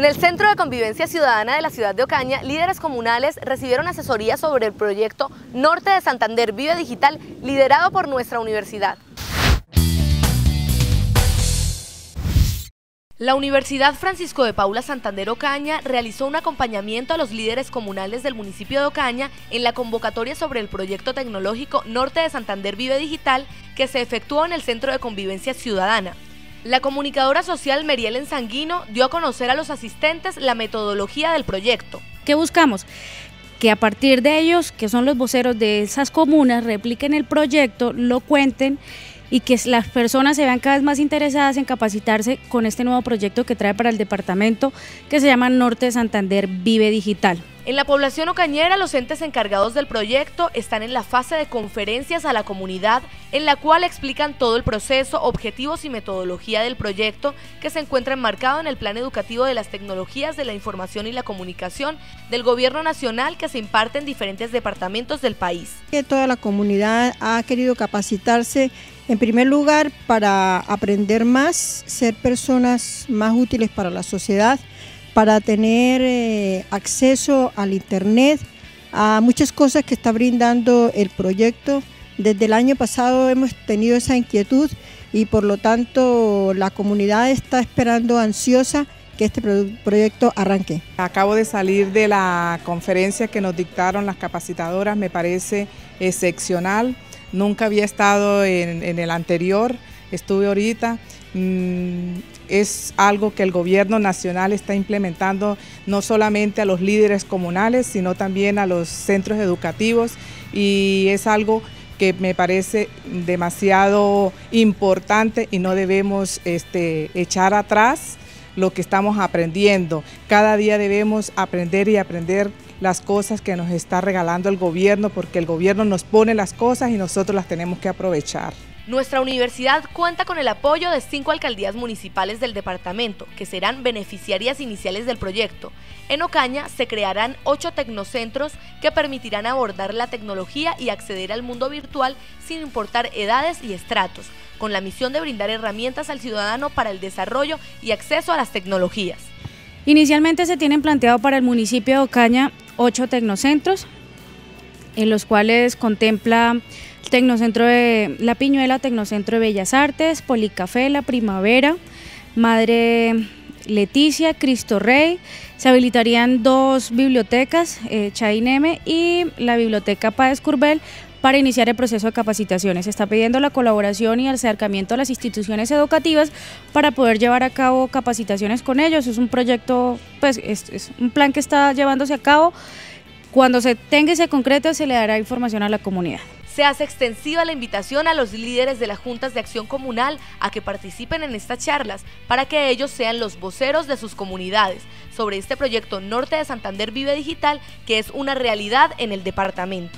En el Centro de Convivencia Ciudadana de la ciudad de Ocaña, líderes comunales recibieron asesoría sobre el proyecto Norte de Santander Vive Digital, liderado por nuestra universidad. La Universidad Francisco de Paula Santander Ocaña realizó un acompañamiento a los líderes comunales del municipio de Ocaña en la convocatoria sobre el proyecto tecnológico Norte de Santander Vive Digital que se efectuó en el Centro de Convivencia Ciudadana. La comunicadora social Meriel Sanguino dio a conocer a los asistentes la metodología del proyecto. ¿Qué buscamos? Que a partir de ellos, que son los voceros de esas comunas, repliquen el proyecto, lo cuenten y que las personas se vean cada vez más interesadas en capacitarse con este nuevo proyecto que trae para el departamento que se llama Norte de Santander Vive Digital. En la población ocañera, los entes encargados del proyecto están en la fase de conferencias a la comunidad, en la cual explican todo el proceso, objetivos y metodología del proyecto que se encuentra enmarcado en el Plan Educativo de las Tecnologías de la Información y la Comunicación del Gobierno Nacional que se imparte en diferentes departamentos del país. Toda la comunidad ha querido capacitarse en primer lugar para aprender más, ser personas más útiles para la sociedad para tener eh, acceso al Internet, a muchas cosas que está brindando el proyecto. Desde el año pasado hemos tenido esa inquietud y por lo tanto la comunidad está esperando ansiosa que este proyecto arranque. Acabo de salir de la conferencia que nos dictaron las capacitadoras, me parece excepcional. Nunca había estado en, el anterior, estuve ahorita Mm, es algo que el gobierno nacional está implementando no solamente a los líderes comunales, sino también a los centros educativos y es algo que me parece demasiado importante y no debemos este, echar atrás lo que estamos aprendiendo. Cada día debemos aprender y aprender las cosas que nos está regalando el gobierno porque el gobierno nos pone las cosas y nosotros las tenemos que aprovechar. Nuestra universidad cuenta con el apoyo de cinco alcaldías municipales del departamento, que serán beneficiarias iniciales del proyecto. En Ocaña se crearán ocho tecnocentros que permitirán abordar la tecnología y acceder al mundo virtual sin importar edades y estratos, con la misión de brindar herramientas al ciudadano para el desarrollo y acceso a las tecnologías. Inicialmente se tienen planteado para el municipio de Ocaña ocho tecnocentros, en los cuales contempla Tecnocentro de La Piñuela, Tecnocentro de Bellas Artes, Policafé, La Primavera, Madre Leticia, Cristo Rey. Se habilitarían dos bibliotecas, eh, Chaineme y la Biblioteca Páez Curbel, para iniciar el proceso de capacitaciones. Se está pidiendo la colaboración y el acercamiento a las instituciones educativas para poder llevar a cabo capacitaciones con ellos. Es un proyecto, pues es un plan que está llevándose a cabo. Cuando se tenga ese concreto se le dará información a la comunidad. Se hace extensiva la invitación a los líderes de las juntas de acción comunal a que participen en estas charlas para que ellos sean los voceros de sus comunidades sobre este proyecto Norte de Santander Vive Digital que es una realidad en el departamento.